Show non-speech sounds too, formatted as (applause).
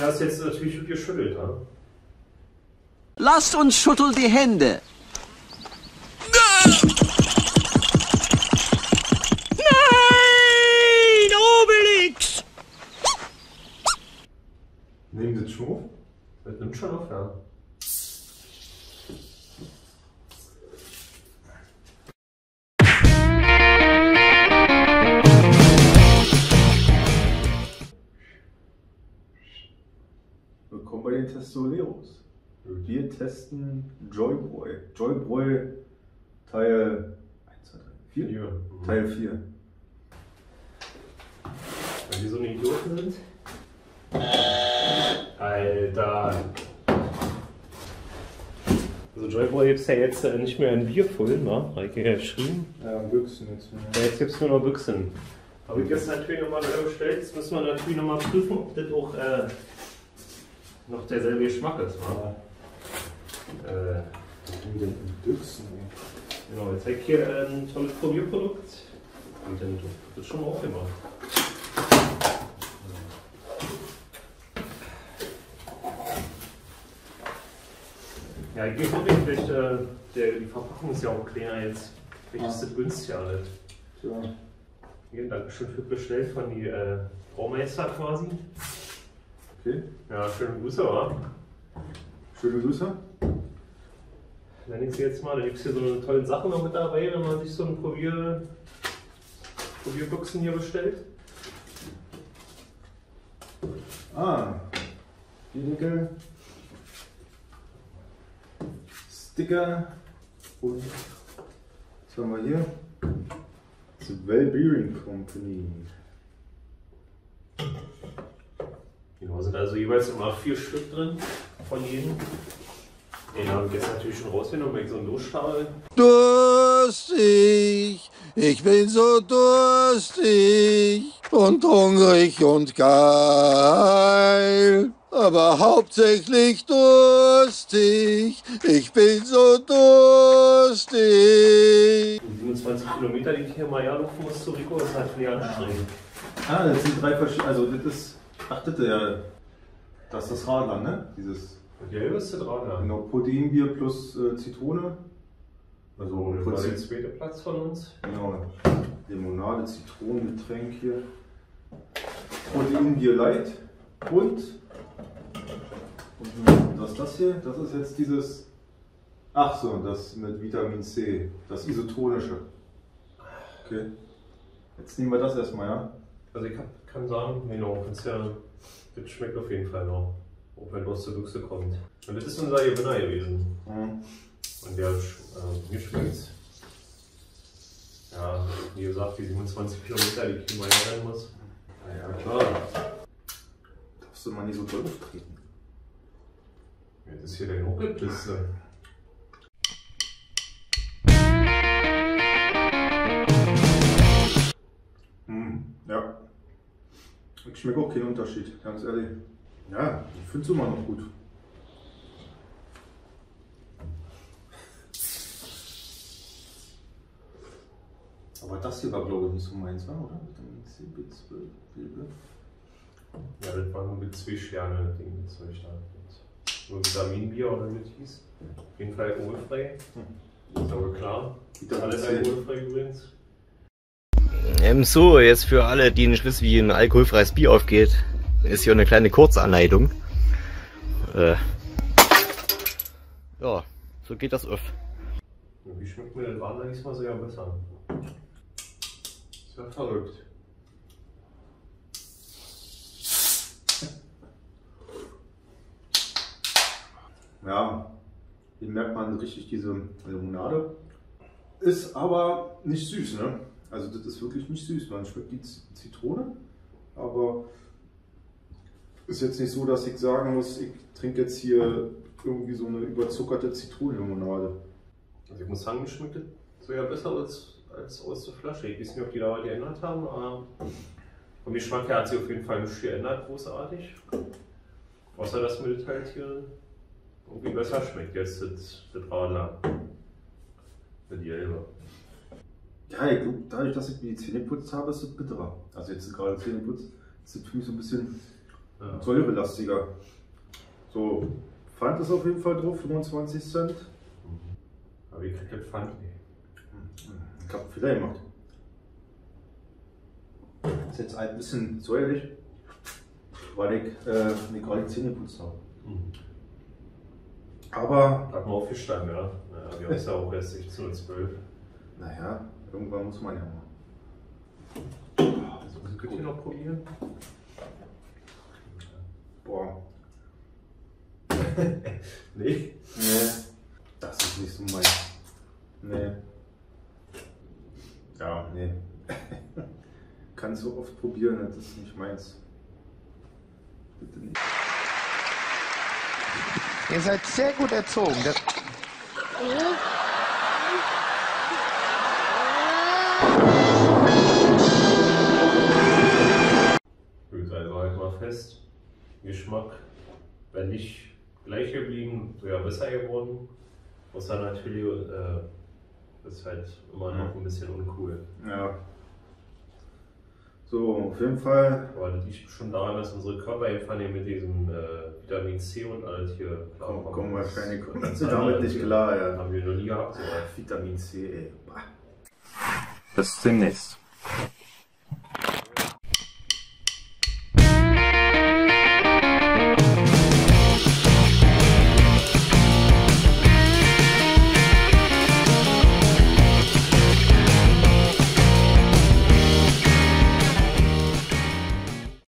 Das ist jetzt natürlich geschüttelt, ne? Lasst uns schütteln die Hände. Nein, Obelix! Nehmen das schon auf? Das nimmt schon auf, ja. Den Testoleros. Wir testen Joybräu. Joybräu Teil 1, 2, 3, 4? Hier. Mhm. Teil 4. Wenn die so eine Idioten sind. Alter. Also Joyboy gibt es ja jetzt äh, nicht mehr in Bierfullen, ne? Habe ich ja geschrieben. Ja, Büchsen jetzt. Ja, jetzt gibt es nur noch Büchsen. Habe ich jetzt natürlich nochmal neu bestellt. Jetzt müssen wir natürlich nochmal prüfen, ob das auch äh, noch derselbe Geschmack ist. Äh, Wie denn Büchsen? genau, jetzt habe ich hier äh, ein tolles Probierprodukt. Und dann wird das schon mal aufgemacht. Ja, ich gehe wirklich, vielleicht, äh, der, die Verpackung ist ja auch kleiner jetzt. Vielleicht ist das günstiger alles. Tja. Hier, Dankeschön für bestellt von die äh, Braumeister quasi. Okay. Ja, schöne Grüße, wa? Schöne Grüße. Nenne ich sie jetzt mal. Da gibt es hier so eine tolle Sache noch mit dabei, wenn man sich so ein Probier, Probierboxen hier bestellt. Ah. Biernickel. Sticker. Und was haben wir hier? The Well Beering Company. Genau, sind also jeweils immer vier Stück drin von jedem. Den habe ich jetzt natürlich schon rausgenommen, weil ich so einen Durchstahl. Durstig, ich bin so durstig und hungrig und geil. Aber hauptsächlich durstig, ich bin so durstig. Die 27 Kilometer, die ich hier mal herlaufen muss zu Rico, ist halt viel anstrengend. Ah, das sind drei verschiedene. Also, das ist. Ach, das ist ja. Das ist das Radler, ne? Dieses. Und gelbe ist der dran, ja. Genau, Proteinbier plus äh, Zitrone. Also, Das im war der zweite Platz von uns. Genau. Limonade, Zitronengetränk hier. Proteinbier Light. Und. Und was ist das hier? Das ist jetzt dieses. Ach so, das mit Vitamin C. Das isotonische. Okay. Jetzt nehmen wir das erstmal, ja? Also ich hab, kann sagen, genau, kannst ja, das schmeckt auf jeden Fall noch. Auch wenn du aus der Büchse kommt. Und das ist unser Gewinner gewesen. Mhm. Und der, äh, mir schmeckt ja, wie gesagt, die 27 Kilometer, die ich immer herrennen muss. Na ja, klar. Darfst du mal nicht so doll auftreten. Jetzt ist hier deine Hochklippiste. Ich schmecke auch keinen Unterschied, ganz ehrlich. Ja, ich finde es immer noch gut. Aber das hier war, glaube ich, nicht so meins, oder? Vitamin C, B12, B12. Ja, das war nur mit zwei Sterne, das Ding, das Zeug da. Nur Vitaminbier oder wie das hieß. Auf jeden Fall alkoholfrei. Ist aber klar. Alles alkoholfrei übrigens. Ähm, so, jetzt für alle, die nicht wissen, wie ein alkoholfreies Bier aufgeht, ist hier eine kleine Kurzanleitung. Äh, ja, so geht das auf. Wie schmeckt mir das Radler diesmal sogar besser? Ist ja verrückt. Ja, hier merkt man richtig diese Limonade. Ist aber nicht süß, ne? Also das ist wirklich nicht süß. Man schmeckt die Zitrone, aber ist jetzt nicht so, dass ich sagen muss, ich trinke jetzt hier irgendwie so eine überzuckerte Zitronenlimonade. Also ich muss sagen, mir schmeckt das sogar besser als, als aus der Flasche. Ich weiß nicht, ob die da was geändert haben, aber vom Geschmack her hat sich auf jeden Fall nichts geändert, großartig. Außer, dass mir das halt hier irgendwie besser schmeckt jetzt, das, das Radler. Mit Jelbe. Ja, ich glaube, dadurch, dass ich mir die Zähne geputzt habe, ist es bitterer. Also jetzt gerade Zähne putzt, ist es für mich so ein bisschen Ja. säurelastiger. So, Pfand ist auf jeden Fall drauf, 25 Cent. Aber ich krieg das Pfand nicht. Ich hab Fehler gemacht. Ist jetzt ein bisschen säuerlich, weil ich äh, mir gerade die Zähne geputzt habe. Mhm. Aber, Hat man aufgestanden, ja. Naja, wir haben es ja auch erst 16 und 12. naja, irgendwann muss man ja mal. Also, könnt ihr noch probieren? Boah, (laughs) Nee. nee, das ist nicht so mein. Nee. Ja, nee. (laughs) Kannst du oft probieren, das ist nicht meins. Bitte nicht. Ihr seid sehr gut erzogen. Das mal fest. Geschmack, wenn nicht gleich geblieben, so ja besser geworden. Außer natürlich, äh, ist halt immer noch ein bisschen uncool. Ja. So, auf jeden Fall Aber das liegt schon daran, dass unsere Körper einfach mit diesem äh, Vitamin C und alles hier kommen, klarkommen. kommen wahrscheinlich kommen das sie damit nicht klar, ja. Haben wir noch nie gehabt. So. Vitamin C, ey. Bah. Bis demnächst.